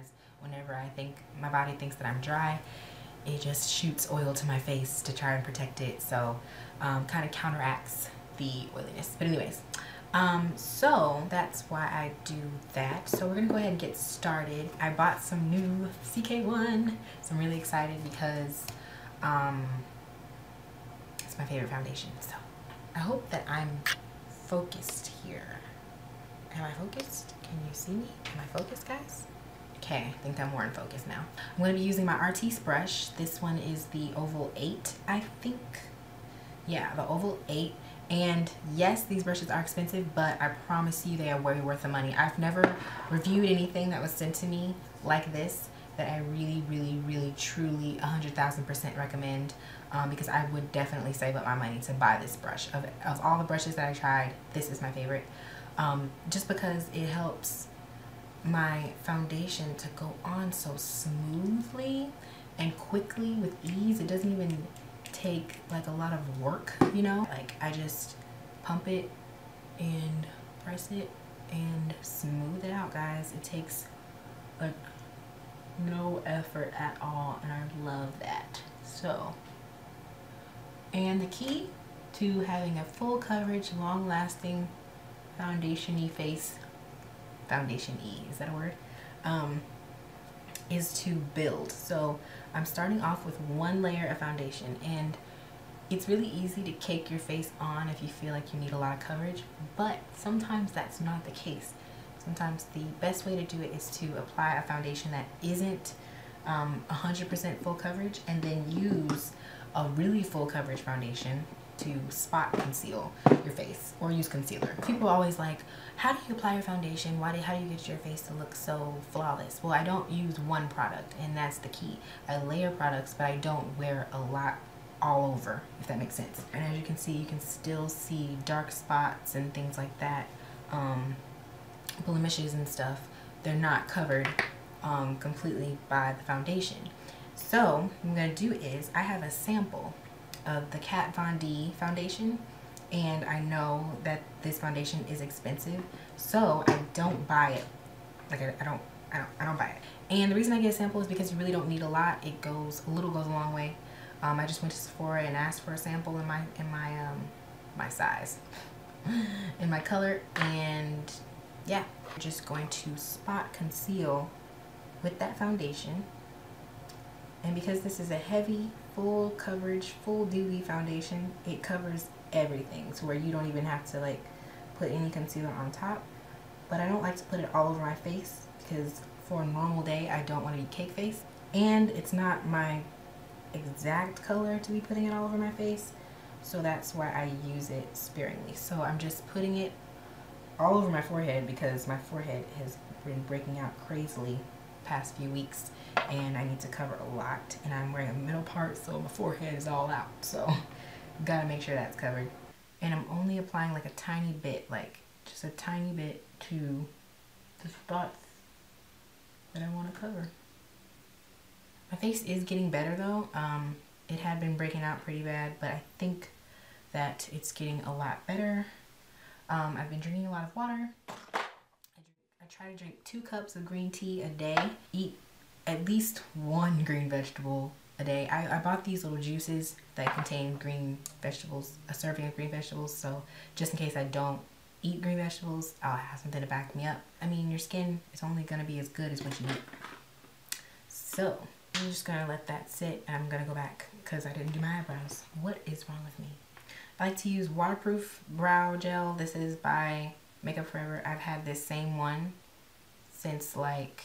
as whenever I think my body thinks that I'm dry, it just shoots oil to my face to try and protect it. So um, kind of counteracts the oiliness. But anyways, um, so that's why I do that. So we're gonna go ahead and get started. I bought some new CK1. So I'm really excited because um, it's my favorite foundation. So I hope that I'm focused here. Am I focused? Can you see me? Am I focused, guys? Okay, I think I'm more in focus now. I'm going to be using my Artis brush. This one is the Oval 8, I think. Yeah, the Oval 8. And yes, these brushes are expensive, but I promise you they are way worth the money. I've never reviewed anything that was sent to me like this that I really, really, really, truly 100,000% recommend um, because I would definitely save up my money to buy this brush. Of, of all the brushes that I tried, this is my favorite. Um, just because it helps my foundation to go on so smoothly and quickly with ease. It doesn't even take like a lot of work, you know? Like I just pump it and press it and smooth it out, guys. It takes like no effort at all and I love that. So, and the key to having a full coverage, long lasting foundation-y face, foundation-y, is that a word? Um, is to build. So I'm starting off with one layer of foundation and it's really easy to cake your face on if you feel like you need a lot of coverage, but sometimes that's not the case. Sometimes the best way to do it is to apply a foundation that isn't 100% um, full coverage and then use a really full coverage foundation to spot conceal your face or use concealer. People are always like, how do you apply your foundation? Why do, how do you get your face to look so flawless? Well, I don't use one product and that's the key. I layer products, but I don't wear a lot all over, if that makes sense. And as you can see, you can still see dark spots and things like that. Um, blemishes and stuff, they're not covered um, completely by the foundation. So what I'm going to do is I have a sample of the Kat Von D foundation and I know that this foundation is expensive so I don't buy it. Like I, I, don't I don't I don't buy it. And the reason I get a sample is because you really don't need a lot. It goes a little goes a long way. Um, I just went to Sephora and asked for a sample in my in my um my size in my color and yeah just going to spot conceal with that foundation. And because this is a heavy full coverage full dewy foundation it covers everything to where you don't even have to like put any concealer on top. But I don't like to put it all over my face because for a normal day I don't want to be cake face. And it's not my exact color to be putting it all over my face so that's why I use it sparingly. So I'm just putting it all over my forehead because my forehead has been breaking out crazily past few weeks and I need to cover a lot and I'm wearing a middle part so my forehead is all out so gotta make sure that's covered. And I'm only applying like a tiny bit like just a tiny bit to the spots that I want to cover. My face is getting better though. Um, it had been breaking out pretty bad but I think that it's getting a lot better. Um, I've been drinking a lot of water. I try to drink two cups of green tea a day eat at least one green vegetable a day. I, I bought these little juices that contain green vegetables, a serving of green vegetables. So just in case I don't eat green vegetables, I'll have something to back me up. I mean, your skin is only going to be as good as what you eat. So I'm just going to let that sit. I'm going to go back because I didn't do my eyebrows. What is wrong with me? I like to use waterproof brow gel. This is by Makeup Forever. I've had this same one since like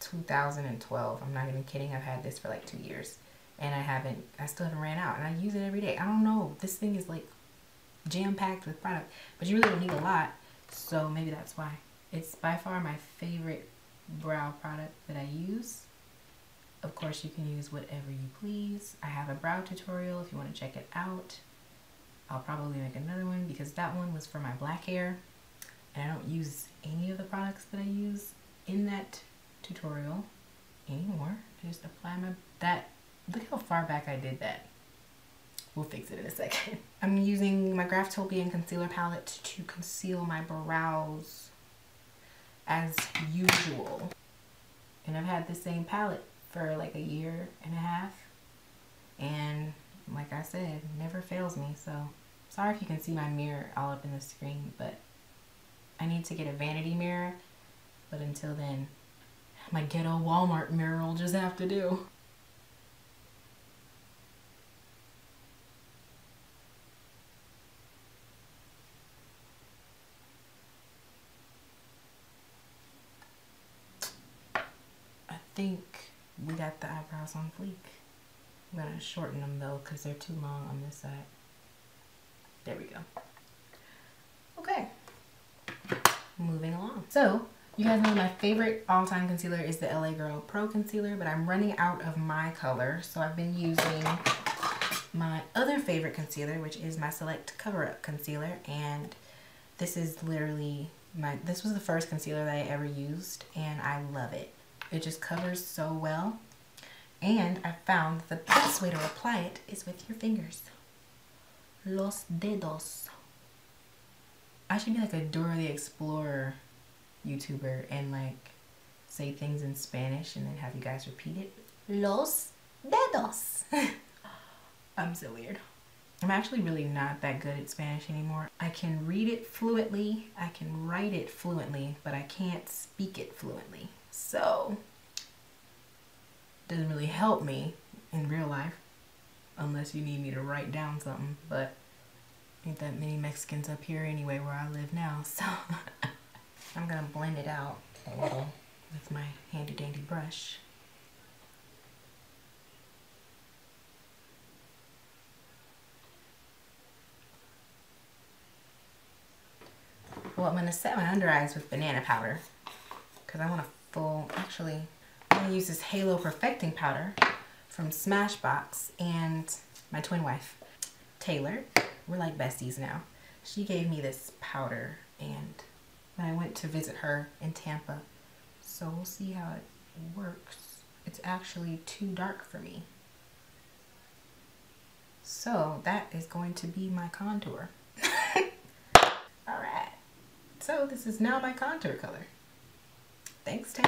2012. I'm not even kidding. I've had this for like two years and I haven't, I still haven't ran out and I use it every day. I don't know. This thing is like jam packed with product, but you really don't need a lot. So maybe that's why. It's by far my favorite brow product that I use. Of course, you can use whatever you please. I have a brow tutorial if you want to check it out. I'll probably make another one because that one was for my black hair. And I don't use any of the products that I use in that tutorial anymore. I just apply my, that, look how far back I did that. We'll fix it in a second. I'm using my Graftobian concealer palette to conceal my brows as usual. And I've had the same palette for like a year and a half. And like I said, never fails me. So sorry if you can see my mirror all up in the screen, but I need to get a vanity mirror. But until then, my ghetto Walmart mirror will just have to do. I think we got the eyebrows on fleek. I'm gonna shorten them though because they're too long on this side. There we go. Okay, moving along. So you guys know my favorite all-time concealer is the LA Girl Pro Concealer, but I'm running out of my color. So I've been using my other favorite concealer, which is my Select Cover Up Concealer. And this is literally my, this was the first concealer that I ever used and I love it. It just covers so well. And I found the best way to apply it is with your fingers. Los dedos. I should be like a Dora the Explorer YouTuber and like say things in Spanish and then have you guys repeat it. Los dedos. I'm so weird. I'm actually really not that good at Spanish anymore. I can read it fluently, I can write it fluently, but I can't speak it fluently. So, doesn't really help me in real life unless you need me to write down something, but ain't that many Mexicans up here anyway where I live now, so I'm gonna blend it out a little with my handy dandy brush. Well, I'm gonna set my under eyes with banana powder because I want a full, actually, I'm gonna use this Halo Perfecting Powder from Smashbox and my twin wife, Taylor. We're like besties now. She gave me this powder and I went to visit her in Tampa. So we'll see how it works. It's actually too dark for me. So that is going to be my contour. Alright. So this is now my contour color. Thanks, Tay.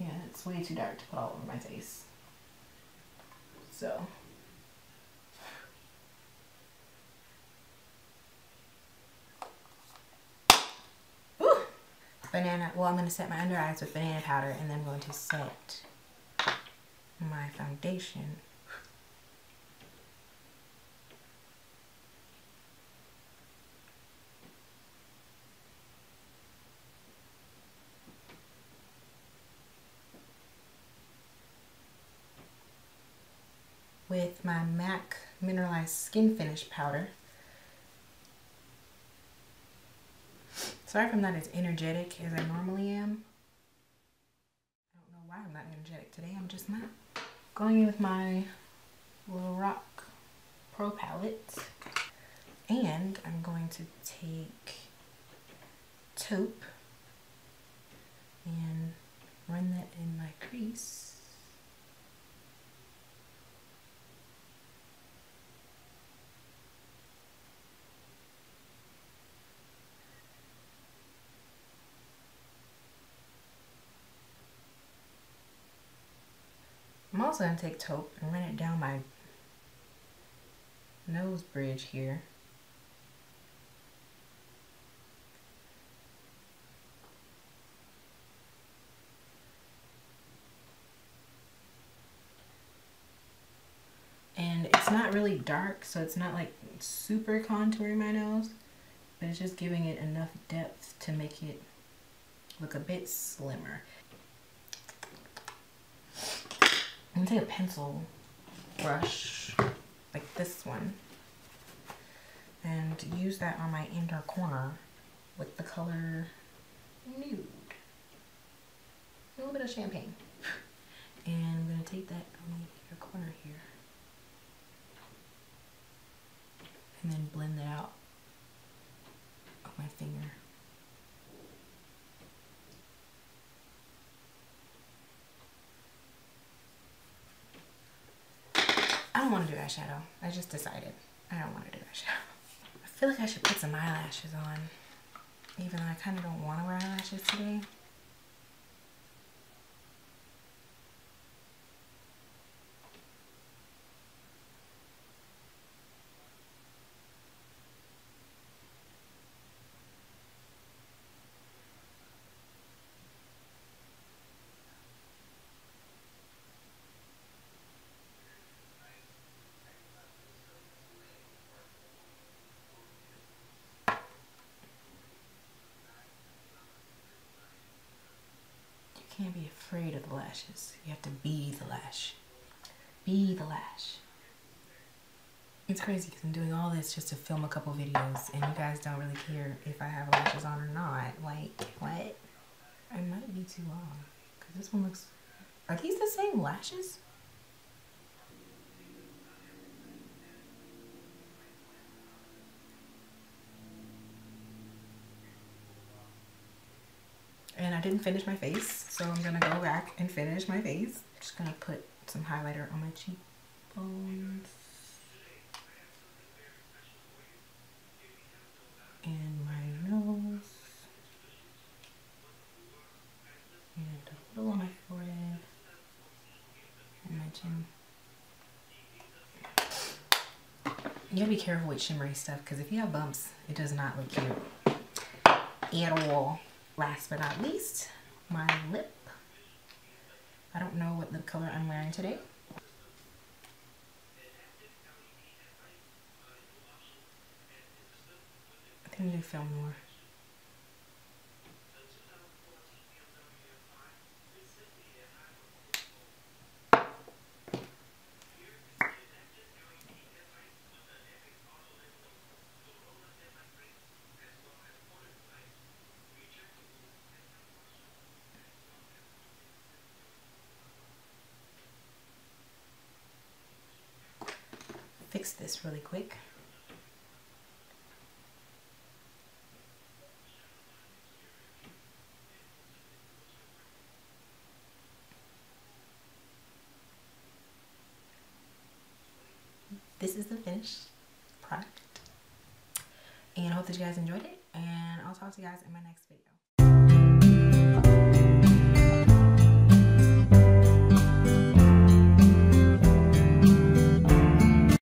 Yeah, it's way too dark to put all over my face. So banana, well I'm going to set my under eyes with banana powder and then I'm going to set my foundation with my MAC Mineralized Skin Finish Powder. Sorry if I'm not as energetic as I normally am. I don't know why I'm not energetic today. I'm just not. Going in with my LORAC Pro palette. And I'm going to take taupe and run that in my crease. Also going to take taupe and run it down my nose bridge here. And it's not really dark, so it's not like super contouring my nose, but it's just giving it enough depth to make it look a bit slimmer. I'm gonna take a pencil brush like this one and use that on my inner corner with the color nude. A little bit of champagne. And I'm gonna take that on the inner corner here. And then blend that out with my finger. Don't want to do eyeshadow. I just decided I don't want to do eyeshadow. I feel like I should put some eyelashes on. Even though I kind of don't want to wear eyelashes today. can't be afraid of the lashes. You have to be the lash. Be the lash. It's crazy because I'm doing all this just to film a couple videos and you guys don't really care if I have lashes on or not. Like, what? I might be too long because this one looks... Are these the same lashes? And I didn't finish my face, so I'm gonna go back and finish my face. Just gonna put some highlighter on my cheekbones. And my nose. And a little on my forehead. And my chin. You gotta be careful with shimmery stuff because if you have bumps, it does not look cute at all. Last but not least, my lip. I don't know what lip color I'm wearing today. I think I need to film more. This really quick. This is the finished product. And I hope that you guys enjoyed it. And I'll talk to you guys in my next video.